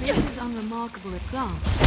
This is unremarkable at glance.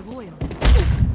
of oil.